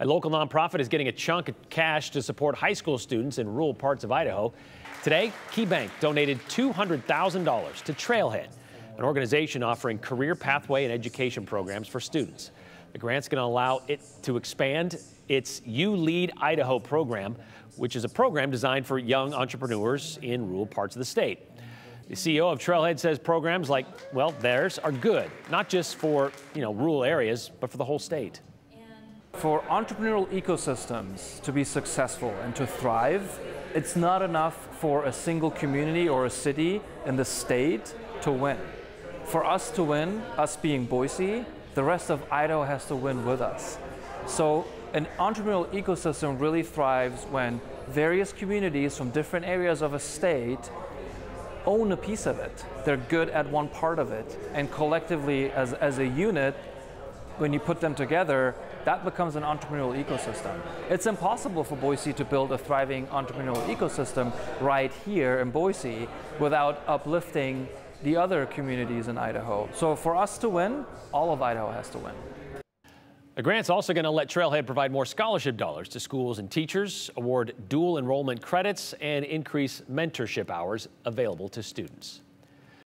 A local nonprofit is getting a chunk of cash to support high school students in rural parts of Idaho. Today, KeyBank donated $200,000 to Trailhead, an organization offering career pathway and education programs for students. The grant's going to allow it to expand its You Lead Idaho program, which is a program designed for young entrepreneurs in rural parts of the state. The CEO of Trailhead says programs like, well, theirs are good, not just for, you know, rural areas, but for the whole state. For entrepreneurial ecosystems to be successful and to thrive, it's not enough for a single community or a city in the state to win. For us to win, us being Boise, the rest of Idaho has to win with us. So an entrepreneurial ecosystem really thrives when various communities from different areas of a state own a piece of it. They're good at one part of it. And collectively, as, as a unit, when you put them together, that becomes an entrepreneurial ecosystem. It's impossible for Boise to build a thriving entrepreneurial ecosystem right here in Boise without uplifting the other communities in Idaho. So for us to win, all of Idaho has to win. The grant's also going to let Trailhead provide more scholarship dollars to schools and teachers, award dual enrollment credits, and increase mentorship hours available to students.